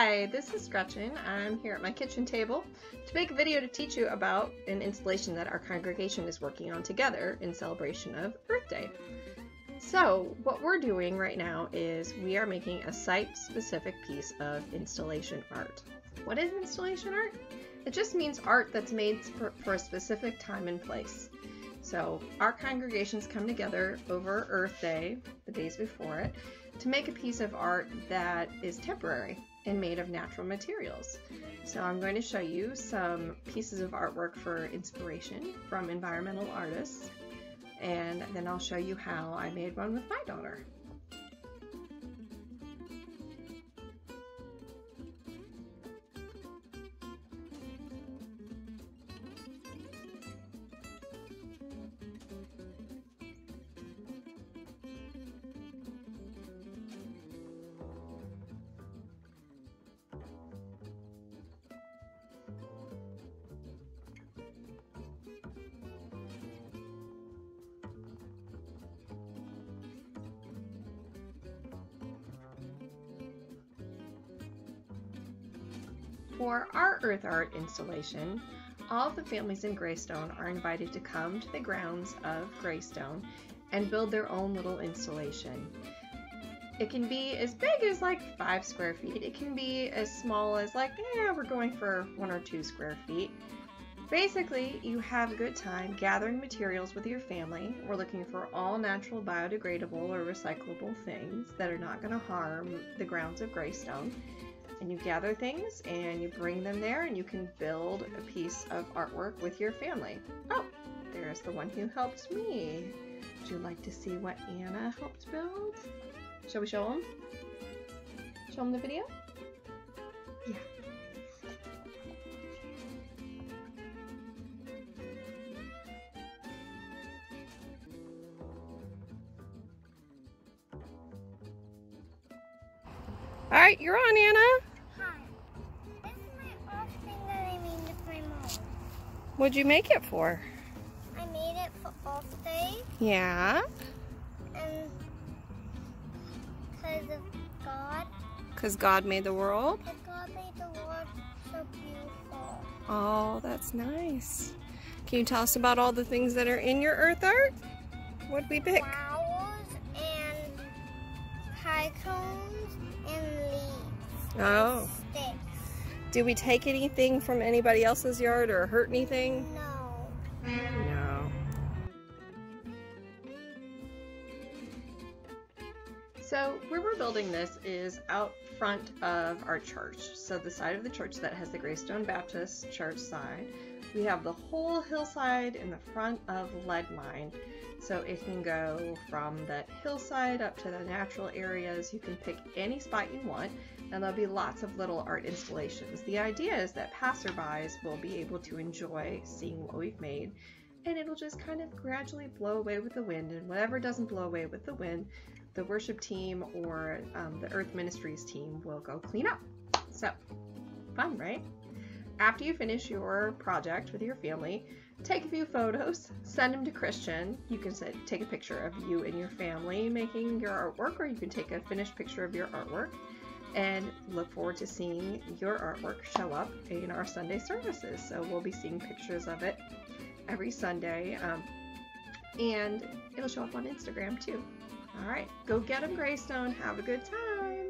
Hi, this is Gretchen. I'm here at my kitchen table to make a video to teach you about an installation that our congregation is working on together in celebration of Earth Day. So what we're doing right now is we are making a site-specific piece of installation art. What is installation art? It just means art that's made for a specific time and place. So our congregations come together over Earth Day, the days before it, to make a piece of art that is temporary and made of natural materials. So I'm going to show you some pieces of artwork for inspiration from environmental artists and then I'll show you how I made one with my daughter. For our Earth Art installation, all the families in Greystone are invited to come to the grounds of Greystone and build their own little installation. It can be as big as like five square feet. It can be as small as like, yeah, we're going for one or two square feet. Basically, you have a good time gathering materials with your family. We're looking for all natural, biodegradable, or recyclable things that are not going to harm the grounds of Greystone and you gather things and you bring them there and you can build a piece of artwork with your family. Oh, there's the one who helped me. Would you like to see what Anna helped build? Shall we show them? Show them the video? Yeah. All right, you're on, Anna. What'd you make it for? I made it for Earth Day. Yeah. And because of God. Because God made the world? Because God made the world so beautiful. Oh, that's nice. Can you tell us about all the things that are in your earth art? What'd we pick? Flowers and pie cones and leaves. Oh. And sticks. Do we take anything from anybody else's yard or hurt anything? No. No. So where we're building this is out front of our church. So the side of the church that has the Greystone Baptist Church side. We have the whole hillside in the front of Leadmine. So it can go from that hillside up to the natural areas. You can pick any spot you want and there'll be lots of little art installations. The idea is that passerbys will be able to enjoy seeing what we've made and it'll just kind of gradually blow away with the wind and whatever doesn't blow away with the wind the worship team or um, the earth ministries team will go clean up. So fun right? After you finish your project with your family take a few photos send them to christian. You can take a picture of you and your family making your artwork or you can take a finished picture of your artwork and look forward to seeing your artwork show up in our Sunday services. So we'll be seeing pictures of it every Sunday, um, and it'll show up on Instagram too. All right, go get them, Greystone. Have a good time.